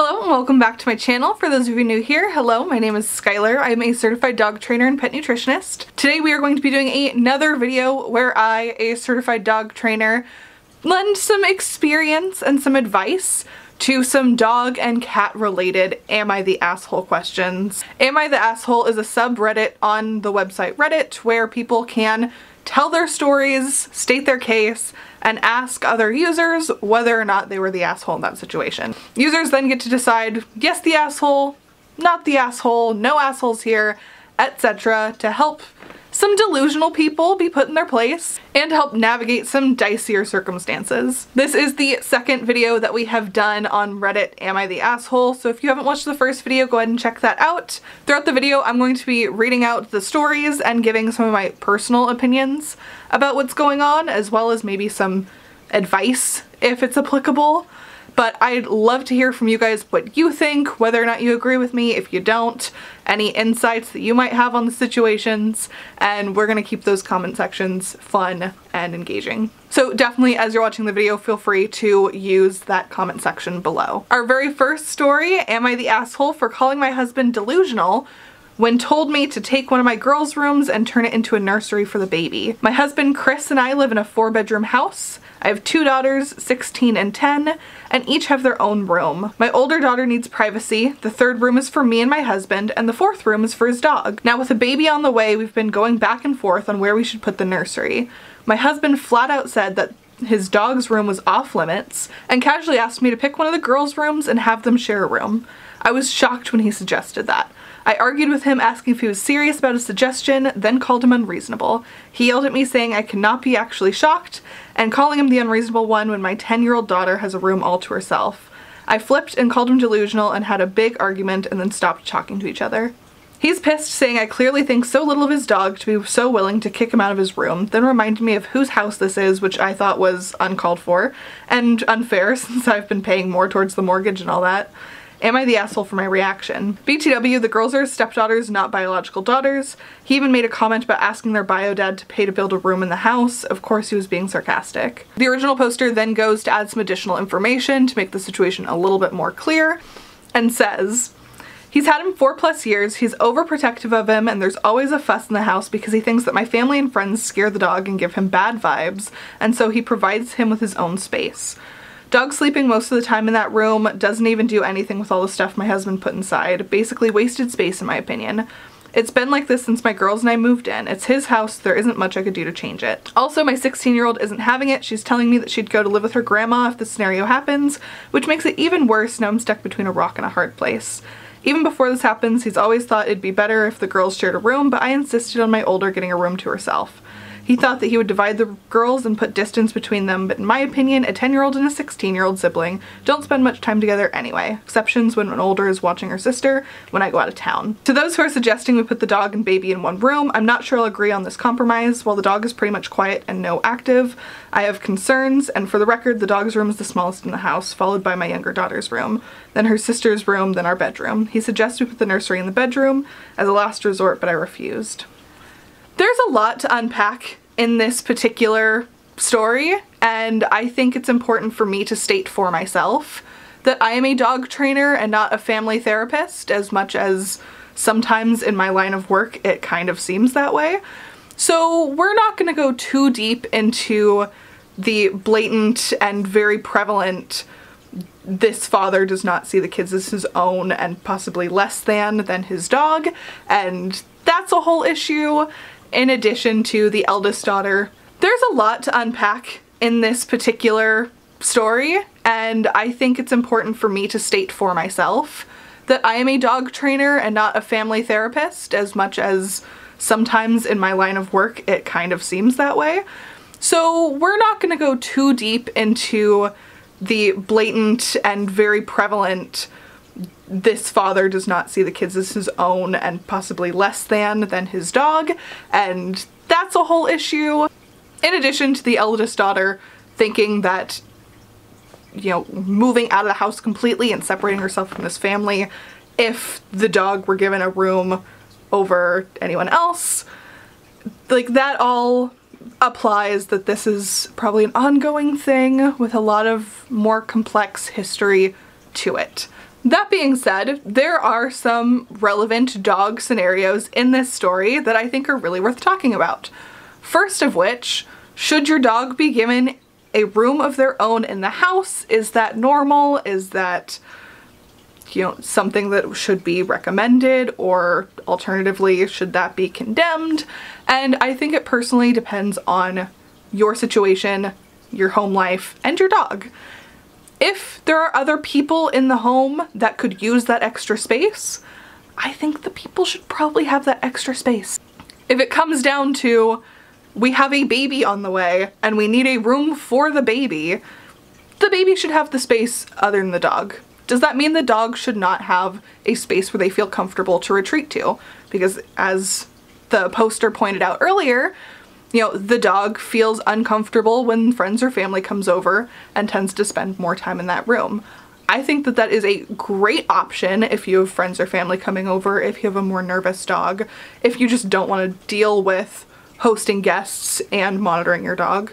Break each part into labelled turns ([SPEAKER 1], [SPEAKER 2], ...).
[SPEAKER 1] Hello and welcome back to my channel. For those of you new here, hello, my name is Skylar. I'm a certified dog trainer and pet nutritionist. Today we are going to be doing another video where I, a certified dog trainer, lend some experience and some advice to some dog and cat related am I the asshole questions. Am I the asshole is a subreddit on the website Reddit where people can tell their stories, state their case, and ask other users whether or not they were the asshole in that situation. Users then get to decide, yes the asshole, not the asshole, no assholes here, etc. to help some delusional people be put in their place, and help navigate some dicier circumstances. This is the second video that we have done on Reddit Am I the Asshole, so if you haven't watched the first video, go ahead and check that out. Throughout the video, I'm going to be reading out the stories and giving some of my personal opinions about what's going on, as well as maybe some advice if it's applicable but I'd love to hear from you guys what you think, whether or not you agree with me, if you don't, any insights that you might have on the situations, and we're gonna keep those comment sections fun and engaging. So definitely as you're watching the video, feel free to use that comment section below. Our very first story, Am I the Asshole for Calling My Husband Delusional? When told me to take one of my girls' rooms and turn it into a nursery for the baby. My husband Chris and I live in a four bedroom house. I have two daughters, 16 and 10, and each have their own room. My older daughter needs privacy, the third room is for me and my husband, and the fourth room is for his dog. Now with a baby on the way, we've been going back and forth on where we should put the nursery. My husband flat out said that his dog's room was off limits and casually asked me to pick one of the girls' rooms and have them share a room. I was shocked when he suggested that. I argued with him asking if he was serious about his suggestion, then called him unreasonable. He yelled at me saying I cannot be actually shocked, and calling him the unreasonable one when my 10-year-old daughter has a room all to herself. I flipped and called him delusional and had a big argument and then stopped talking to each other. He's pissed, saying I clearly think so little of his dog to be so willing to kick him out of his room, then reminded me of whose house this is, which I thought was uncalled for, and unfair since I've been paying more towards the mortgage and all that. Am I the asshole for my reaction? BTW, the girls are his stepdaughters, not biological daughters. He even made a comment about asking their bio dad to pay to build a room in the house. Of course he was being sarcastic. The original poster then goes to add some additional information to make the situation a little bit more clear and says, He's had him four plus years, he's overprotective of him, and there's always a fuss in the house because he thinks that my family and friends scare the dog and give him bad vibes, and so he provides him with his own space. Dog sleeping most of the time in that room, doesn't even do anything with all the stuff my husband put inside. Basically wasted space in my opinion. It's been like this since my girls and I moved in. It's his house, there isn't much I could do to change it. Also, my 16 year old isn't having it. She's telling me that she'd go to live with her grandma if the scenario happens, which makes it even worse now I'm stuck between a rock and a hard place. Even before this happens, he's always thought it'd be better if the girls shared a room, but I insisted on my older getting a room to herself. He thought that he would divide the girls and put distance between them, but in my opinion, a 10-year-old and a 16-year-old sibling don't spend much time together anyway, exceptions when an older is watching her sister when I go out of town. To those who are suggesting we put the dog and baby in one room, I'm not sure I'll agree on this compromise. While the dog is pretty much quiet and no active, I have concerns, and for the record, the dog's room is the smallest in the house, followed by my younger daughter's room, then her sister's room, then our bedroom. He suggested we put the nursery in the bedroom as a last resort, but I refused. There's a lot to unpack in this particular story and I think it's important for me to state for myself that I am a dog trainer and not a family therapist as much as sometimes in my line of work it kind of seems that way. So we're not going to go too deep into the blatant and very prevalent this father does not see the kids as his own and possibly less than than his dog and that's a whole issue in addition to the eldest daughter. There's a lot to unpack in this particular story and I think it's important for me to state for myself that I am a dog trainer and not a family therapist as much as sometimes in my line of work it kind of seems that way. So we're not going to go too deep into the blatant and very prevalent this father does not see the kids as his own and possibly less than than his dog and that's a whole issue. In addition to the eldest daughter thinking that you know moving out of the house completely and separating herself from this family if the dog were given a room over anyone else like that all applies that this is probably an ongoing thing with a lot of more complex history to it. That being said, there are some relevant dog scenarios in this story that I think are really worth talking about. First of which, should your dog be given a room of their own in the house? Is that normal? Is that you know, something that should be recommended or alternatively should that be condemned? And I think it personally depends on your situation, your home life, and your dog. There are other people in the home that could use that extra space, I think the people should probably have that extra space. If it comes down to we have a baby on the way and we need a room for the baby, the baby should have the space other than the dog. Does that mean the dog should not have a space where they feel comfortable to retreat to? Because as the poster pointed out earlier, you know, the dog feels uncomfortable when friends or family comes over and tends to spend more time in that room. I think that that is a great option if you have friends or family coming over, if you have a more nervous dog, if you just don't want to deal with hosting guests and monitoring your dog.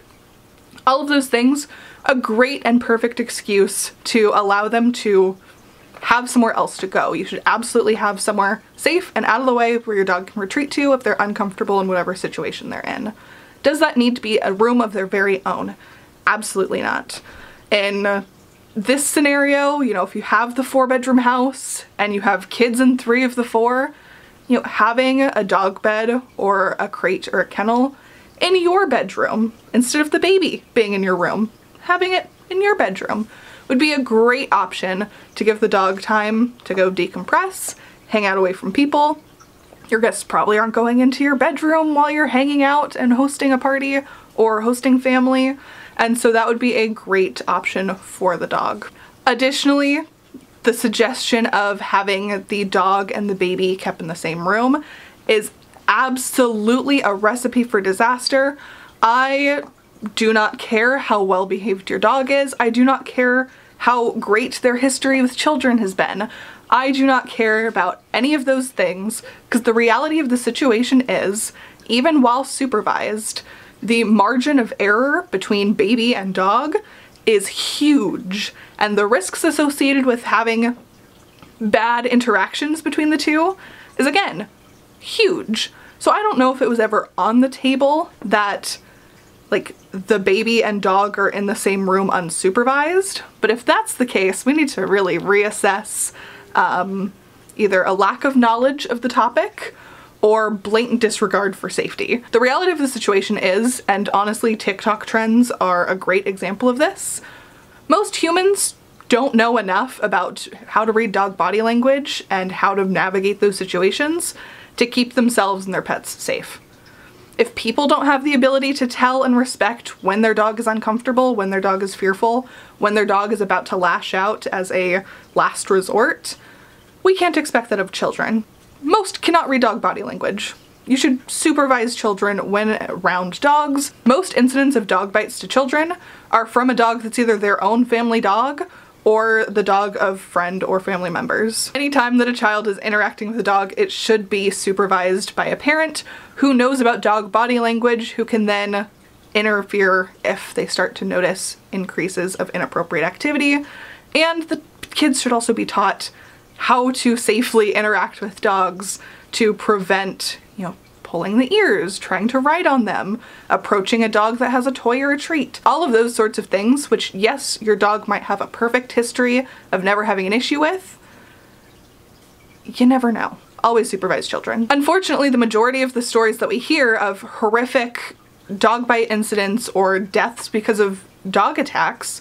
[SPEAKER 1] All of those things a great and perfect excuse to allow them to have somewhere else to go. You should absolutely have somewhere safe and out of the way where your dog can retreat to if they're uncomfortable in whatever situation they're in. Does that need to be a room of their very own? Absolutely not. In this scenario, you know, if you have the four bedroom house and you have kids in three of the four, you know, having a dog bed or a crate or a kennel in your bedroom instead of the baby being in your room having it in your bedroom would be a great option to give the dog time to go decompress, hang out away from people. Your guests probably aren't going into your bedroom while you're hanging out and hosting a party or hosting family, and so that would be a great option for the dog. Additionally, the suggestion of having the dog and the baby kept in the same room is absolutely a recipe for disaster. I do not care how well behaved your dog is. I do not care how great their history with children has been. I do not care about any of those things because the reality of the situation is, even while supervised, the margin of error between baby and dog is huge and the risks associated with having bad interactions between the two is again huge. So I don't know if it was ever on the table that like the baby and dog are in the same room unsupervised. But if that's the case, we need to really reassess um, either a lack of knowledge of the topic or blatant disregard for safety. The reality of the situation is, and honestly TikTok trends are a great example of this, most humans don't know enough about how to read dog body language and how to navigate those situations to keep themselves and their pets safe if people don't have the ability to tell and respect when their dog is uncomfortable, when their dog is fearful, when their dog is about to lash out as a last resort, we can't expect that of children. Most cannot read dog body language. You should supervise children when around dogs. Most incidents of dog bites to children are from a dog that's either their own family dog or the dog of friend or family members. Anytime that a child is interacting with a dog, it should be supervised by a parent who knows about dog body language, who can then interfere if they start to notice increases of inappropriate activity. And the kids should also be taught how to safely interact with dogs to prevent, you know, pulling the ears, trying to ride on them, approaching a dog that has a toy or a treat. All of those sorts of things, which yes, your dog might have a perfect history of never having an issue with, you never know. Always supervise children. Unfortunately, the majority of the stories that we hear of horrific dog bite incidents or deaths because of dog attacks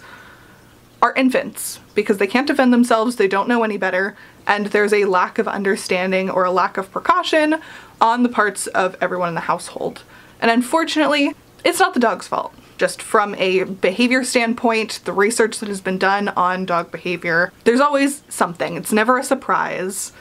[SPEAKER 1] are infants because they can't defend themselves, they don't know any better, and there's a lack of understanding or a lack of precaution on the parts of everyone in the household. And unfortunately, it's not the dog's fault. Just from a behavior standpoint, the research that has been done on dog behavior, there's always something. It's never a surprise.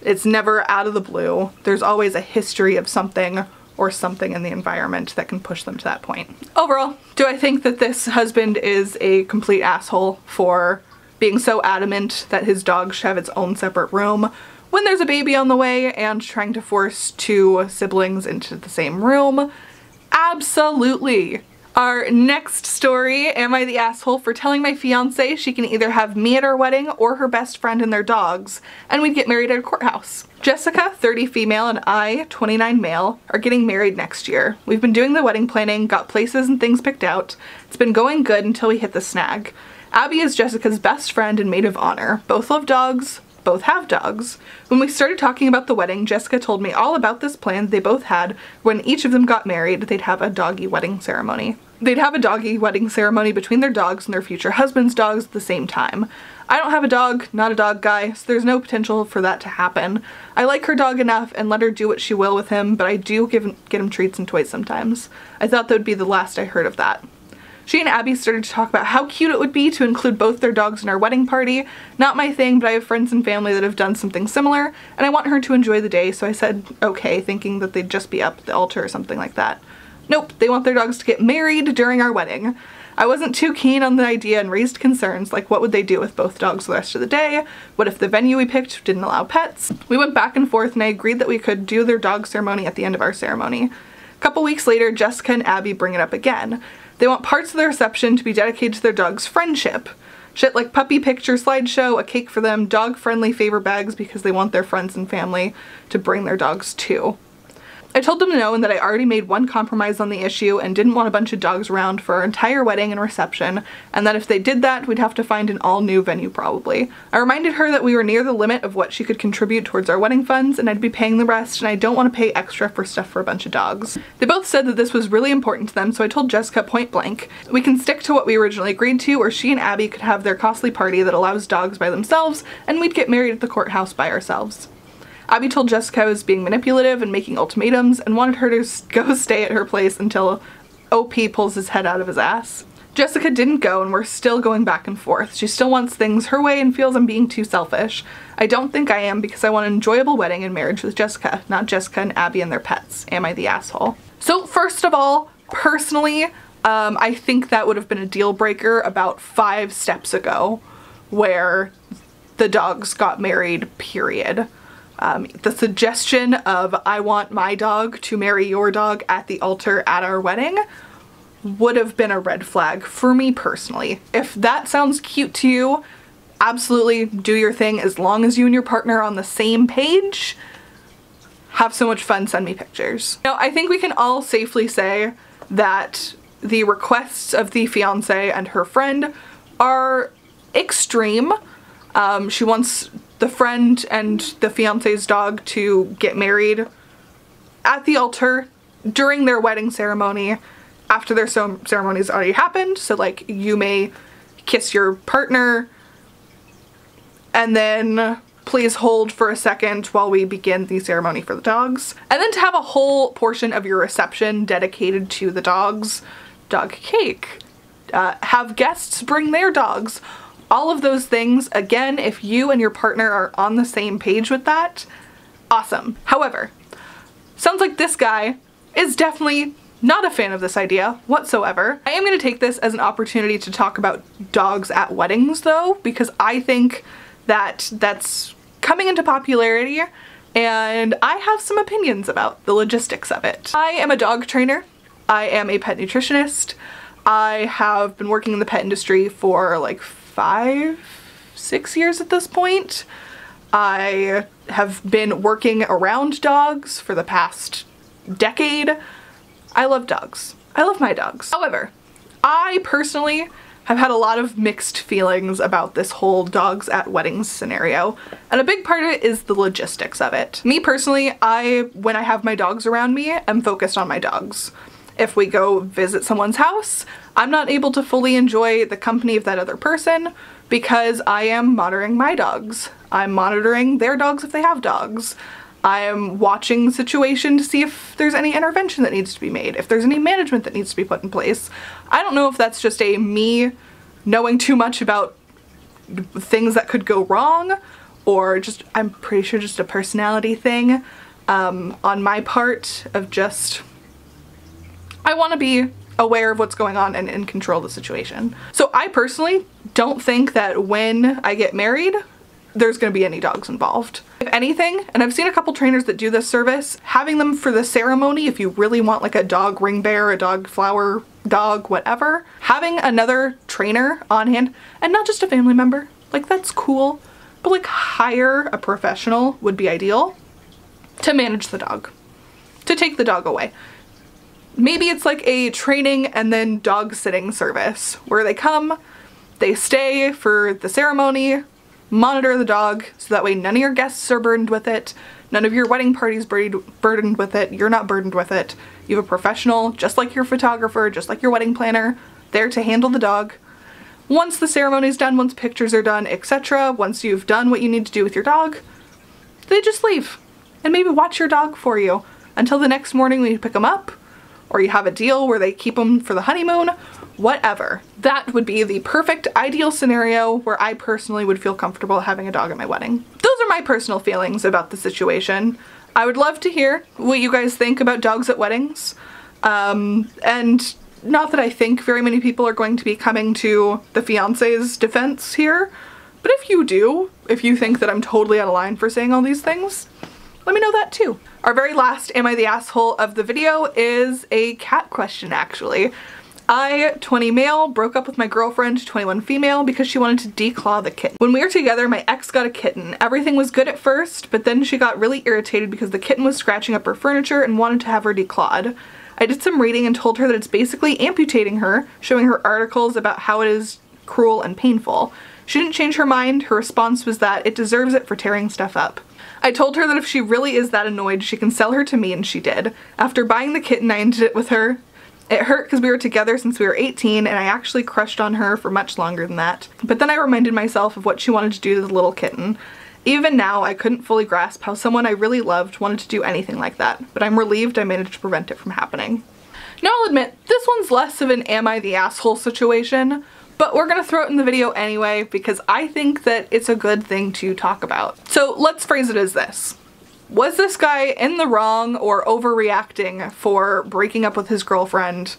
[SPEAKER 1] It's never out of the blue. There's always a history of something or something in the environment that can push them to that point. Overall, do I think that this husband is a complete asshole for being so adamant that his dog should have its own separate room when there's a baby on the way and trying to force two siblings into the same room. Absolutely. Our next story, am I the asshole for telling my fiance she can either have me at our wedding or her best friend and their dogs, and we'd get married at a courthouse. Jessica, 30 female, and I, 29 male, are getting married next year. We've been doing the wedding planning, got places and things picked out. It's been going good until we hit the snag. Abby is Jessica's best friend and maid of honor. Both love dogs, both have dogs. When we started talking about the wedding, Jessica told me all about this plan they both had when each of them got married, they'd have a doggy wedding ceremony. They'd have a doggy wedding ceremony between their dogs and their future husband's dogs at the same time. I don't have a dog, not a dog guy, so there's no potential for that to happen. I like her dog enough and let her do what she will with him, but I do give, him, get him treats and toys sometimes. I thought that would be the last I heard of that. She and Abby started to talk about how cute it would be to include both their dogs in our wedding party. Not my thing, but I have friends and family that have done something similar, and I want her to enjoy the day, so I said okay, thinking that they'd just be up at the altar or something like that. Nope, they want their dogs to get married during our wedding. I wasn't too keen on the idea and raised concerns like what would they do with both dogs the rest of the day? What if the venue we picked didn't allow pets? We went back and forth and I agreed that we could do their dog ceremony at the end of our ceremony. A couple weeks later, Jessica and Abby bring it up again. They want parts of the reception to be dedicated to their dog's friendship. Shit like puppy picture slideshow, a cake for them, dog-friendly favor bags because they want their friends and family to bring their dogs too. I told them no and that I already made one compromise on the issue and didn't want a bunch of dogs around for our entire wedding and reception, and that if they did that, we'd have to find an all-new venue probably. I reminded her that we were near the limit of what she could contribute towards our wedding funds and I'd be paying the rest and I don't want to pay extra for stuff for a bunch of dogs. They both said that this was really important to them, so I told Jessica point blank, we can stick to what we originally agreed to or she and Abby could have their costly party that allows dogs by themselves and we'd get married at the courthouse by ourselves. Abby told Jessica I was being manipulative and making ultimatums and wanted her to go stay at her place until OP pulls his head out of his ass. Jessica didn't go and we're still going back and forth. She still wants things her way and feels I'm being too selfish. I don't think I am because I want an enjoyable wedding and marriage with Jessica, not Jessica and Abby and their pets. Am I the asshole? So first of all, personally, um, I think that would have been a deal breaker about five steps ago where the dogs got married, period. Um, the suggestion of I want my dog to marry your dog at the altar at our wedding would have been a red flag for me personally. If that sounds cute to you, absolutely do your thing as long as you and your partner are on the same page. Have so much fun, send me pictures. Now, I think we can all safely say that the requests of the fiance and her friend are extreme. Um, she wants the friend and the fiance's dog to get married at the altar during their wedding ceremony after their so ceremony's already happened. So like you may kiss your partner and then please hold for a second while we begin the ceremony for the dogs. And then to have a whole portion of your reception dedicated to the dogs, dog cake. Uh, have guests bring their dogs all of those things, again, if you and your partner are on the same page with that, awesome. However, sounds like this guy is definitely not a fan of this idea whatsoever. I am going to take this as an opportunity to talk about dogs at weddings though, because I think that that's coming into popularity and I have some opinions about the logistics of it. I am a dog trainer. I am a pet nutritionist. I have been working in the pet industry for like five, six years at this point. I have been working around dogs for the past decade. I love dogs. I love my dogs. However, I personally have had a lot of mixed feelings about this whole dogs at weddings scenario. And a big part of it is the logistics of it. Me personally, I, when I have my dogs around me, am focused on my dogs. If we go visit someone's house, I'm not able to fully enjoy the company of that other person because I am monitoring my dogs. I'm monitoring their dogs if they have dogs. I am watching the situation to see if there's any intervention that needs to be made, if there's any management that needs to be put in place. I don't know if that's just a me knowing too much about things that could go wrong or just, I'm pretty sure just a personality thing um, on my part of just, I want to be aware of what's going on and in control of the situation. So I personally don't think that when I get married, there's going to be any dogs involved. If anything, and I've seen a couple trainers that do this service, having them for the ceremony, if you really want like a dog ring bear, a dog flower dog, whatever, having another trainer on hand and not just a family member, like that's cool, but like hire a professional would be ideal to manage the dog, to take the dog away. Maybe it's like a training and then dog sitting service where they come, they stay for the ceremony, monitor the dog so that way none of your guests are burdened with it, none of your wedding parties burdened with it, you're not burdened with it. You have a professional, just like your photographer, just like your wedding planner, there to handle the dog. Once the ceremony's done, once pictures are done, etc., once you've done what you need to do with your dog, they just leave and maybe watch your dog for you until the next morning when you pick them up or you have a deal where they keep them for the honeymoon, whatever. That would be the perfect ideal scenario where I personally would feel comfortable having a dog at my wedding. Those are my personal feelings about the situation. I would love to hear what you guys think about dogs at weddings. Um, and not that I think very many people are going to be coming to the fiance's defense here, but if you do, if you think that I'm totally out of line for saying all these things, let me know that too. Our very last Am I the Asshole of the video is a cat question actually. I, 20 male, broke up with my girlfriend, 21 female, because she wanted to declaw the kitten. When we were together, my ex got a kitten. Everything was good at first, but then she got really irritated because the kitten was scratching up her furniture and wanted to have her declawed. I did some reading and told her that it's basically amputating her, showing her articles about how it is cruel and painful. She didn't change her mind, her response was that it deserves it for tearing stuff up. I told her that if she really is that annoyed, she can sell her to me and she did. After buying the kitten, I ended it with her. It hurt because we were together since we were 18 and I actually crushed on her for much longer than that. But then I reminded myself of what she wanted to do to the little kitten. Even now, I couldn't fully grasp how someone I really loved wanted to do anything like that, but I'm relieved I managed to prevent it from happening. Now I'll admit, this one's less of an am I the asshole situation, but we're gonna throw it in the video anyway because I think that it's a good thing to talk about. So let's phrase it as this. Was this guy in the wrong or overreacting for breaking up with his girlfriend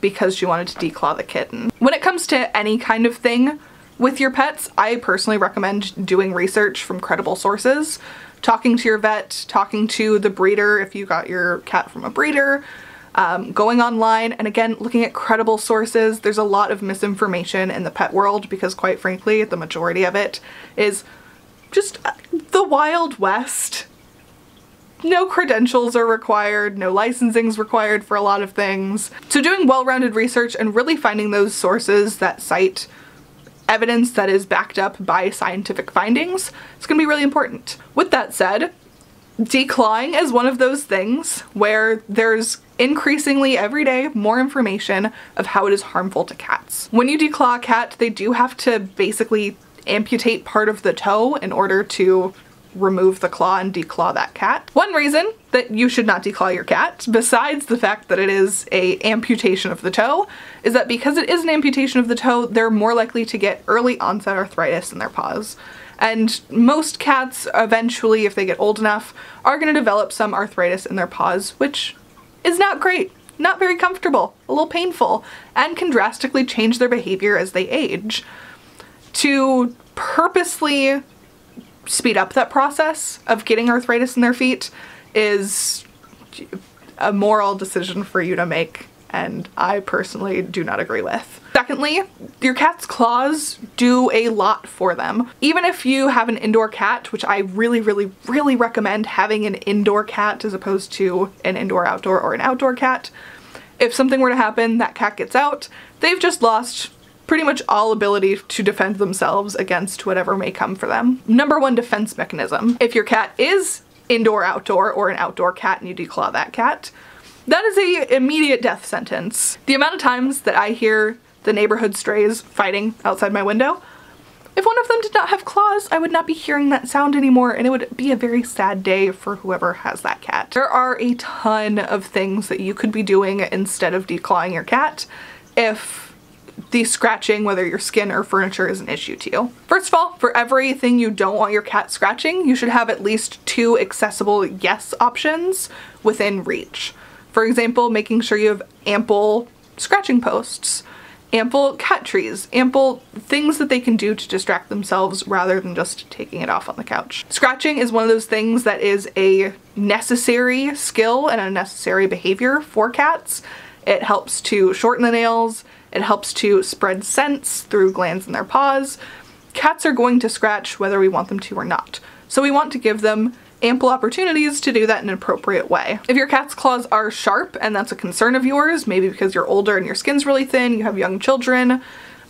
[SPEAKER 1] because she wanted to declaw the kitten? When it comes to any kind of thing with your pets, I personally recommend doing research from credible sources. Talking to your vet, talking to the breeder if you got your cat from a breeder, um, going online and again looking at credible sources. There's a lot of misinformation in the pet world because quite frankly the majority of it is just uh, the wild west. No credentials are required, no licensing is required for a lot of things. So doing well-rounded research and really finding those sources that cite evidence that is backed up by scientific findings is going to be really important. With that said, declawing is one of those things where there's increasingly every day more information of how it is harmful to cats. When you declaw a cat, they do have to basically amputate part of the toe in order to remove the claw and declaw that cat. One reason that you should not declaw your cat, besides the fact that it is a amputation of the toe, is that because it is an amputation of the toe, they're more likely to get early onset arthritis in their paws. And most cats eventually, if they get old enough, are going to develop some arthritis in their paws, which is not great, not very comfortable, a little painful, and can drastically change their behavior as they age. To purposely speed up that process of getting arthritis in their feet is a moral decision for you to make and I personally do not agree with. Secondly, your cat's claws do a lot for them. Even if you have an indoor cat, which I really, really, really recommend having an indoor cat as opposed to an indoor outdoor or an outdoor cat, if something were to happen, that cat gets out, they've just lost pretty much all ability to defend themselves against whatever may come for them. Number one defense mechanism. If your cat is indoor outdoor or an outdoor cat and you declaw that cat, that is a immediate death sentence. The amount of times that I hear the neighborhood strays fighting outside my window, if one of them did not have claws, I would not be hearing that sound anymore and it would be a very sad day for whoever has that cat. There are a ton of things that you could be doing instead of declawing your cat if the scratching, whether your skin or furniture, is an issue to you. First of all, for everything you don't want your cat scratching, you should have at least two accessible yes options within reach. For example, making sure you have ample scratching posts, ample cat trees, ample things that they can do to distract themselves rather than just taking it off on the couch. Scratching is one of those things that is a necessary skill and a necessary behavior for cats It helps to shorten the nails. It helps to spread scents through glands in their paws. Cats are going to scratch whether we want them to or not. So we want to give them ample opportunities to do that in an appropriate way. If your cat's claws are sharp and that's a concern of yours, maybe because you're older and your skin's really thin, you have young children,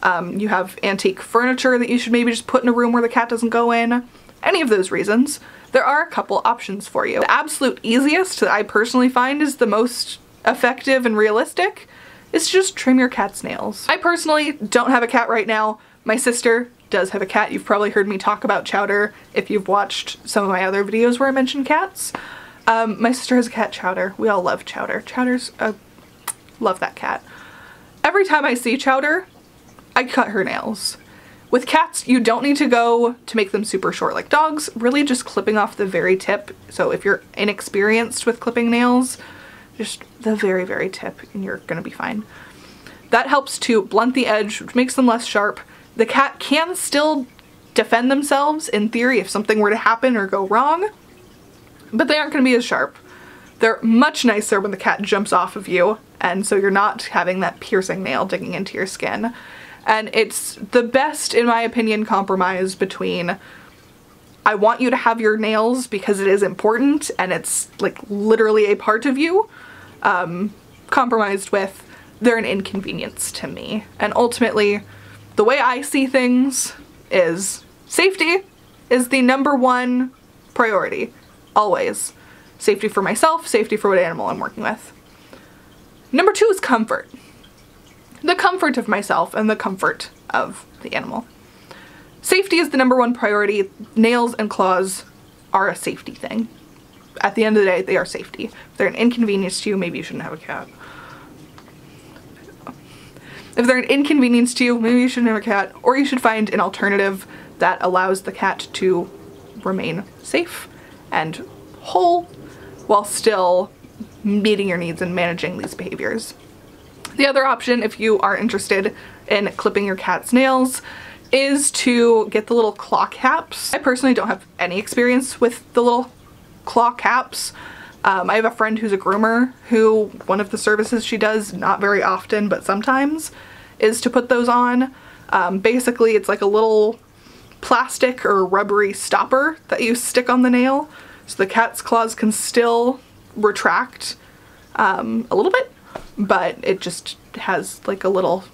[SPEAKER 1] um, you have antique furniture that you should maybe just put in a room where the cat doesn't go in, any of those reasons, there are a couple options for you. The absolute easiest that I personally find is the most effective and realistic is to just trim your cat's nails. I personally don't have a cat right now. My sister does have a cat. You've probably heard me talk about Chowder if you've watched some of my other videos where I mention cats. Um, my sister has a cat, Chowder. We all love Chowder. Chowder's a... love that cat. Every time I see Chowder, I cut her nails. With cats, you don't need to go to make them super short like dogs, really just clipping off the very tip. So if you're inexperienced with clipping nails, just the very, very tip and you're gonna be fine. That helps to blunt the edge, which makes them less sharp, the cat can still defend themselves in theory if something were to happen or go wrong, but they aren't going to be as sharp. They're much nicer when the cat jumps off of you and so you're not having that piercing nail digging into your skin. And it's the best, in my opinion, compromise between I want you to have your nails because it is important and it's like literally a part of you, um, compromised with they're an inconvenience to me. And ultimately, the way I see things is safety is the number one priority, always. Safety for myself, safety for what animal I'm working with. Number two is comfort. The comfort of myself and the comfort of the animal. Safety is the number one priority. Nails and claws are a safety thing. At the end of the day, they are safety. If they're an inconvenience to you, maybe you shouldn't have a cat. If they're an inconvenience to you, maybe you shouldn't have a cat, or you should find an alternative that allows the cat to remain safe and whole while still meeting your needs and managing these behaviors. The other option, if you are interested in clipping your cat's nails, is to get the little claw caps. I personally don't have any experience with the little claw caps. Um, I have a friend who's a groomer who one of the services she does, not very often, but sometimes, is to put those on. Um, basically, it's like a little plastic or rubbery stopper that you stick on the nail so the cat's claws can still retract um, a little bit, but it just has like a little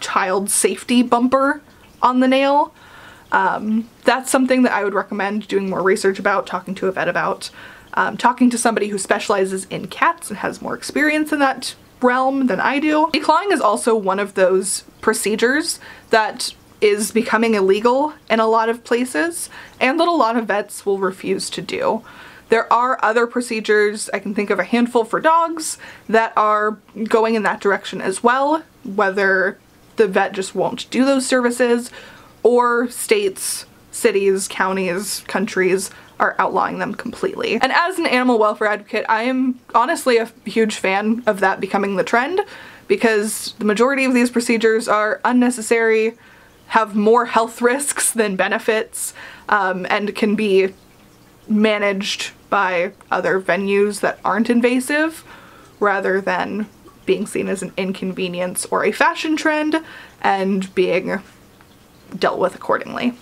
[SPEAKER 1] child safety bumper on the nail. Um, that's something that I would recommend doing more research about, talking to a vet about um, talking to somebody who specializes in cats and has more experience in that realm than I do. Declawing is also one of those procedures that is becoming illegal in a lot of places and that a lot of vets will refuse to do. There are other procedures, I can think of a handful for dogs, that are going in that direction as well, whether the vet just won't do those services or states, cities, counties, countries are outlawing them completely. And as an animal welfare advocate, I am honestly a huge fan of that becoming the trend because the majority of these procedures are unnecessary, have more health risks than benefits, um, and can be managed by other venues that aren't invasive rather than being seen as an inconvenience or a fashion trend and being dealt with accordingly.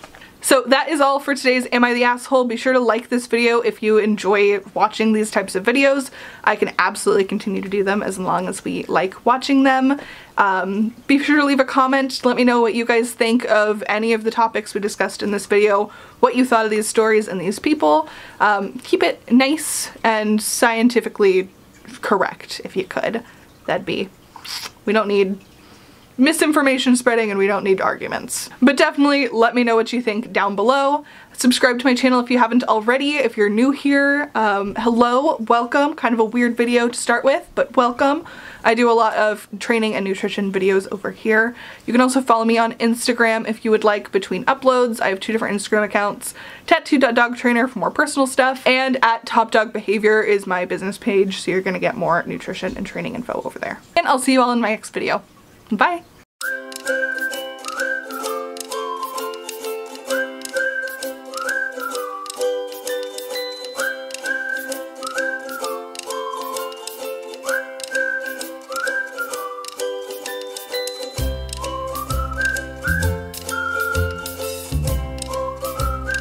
[SPEAKER 1] So that is all for today's Am I the Asshole? Be sure to like this video if you enjoy watching these types of videos. I can absolutely continue to do them as long as we like watching them. Um, be sure to leave a comment. Let me know what you guys think of any of the topics we discussed in this video, what you thought of these stories and these people. Um, keep it nice and scientifically correct if you could. That'd be, we don't need misinformation spreading and we don't need arguments. But definitely let me know what you think down below. Subscribe to my channel if you haven't already. If you're new here, um, hello, welcome. Kind of a weird video to start with, but welcome. I do a lot of training and nutrition videos over here. You can also follow me on Instagram if you would like between uploads. I have two different Instagram accounts, tattooed.dogtrainer for more personal stuff, and at Top Dog Behavior is my business page, so you're gonna get more nutrition and training info over there. And I'll see you all in my next video. Bye!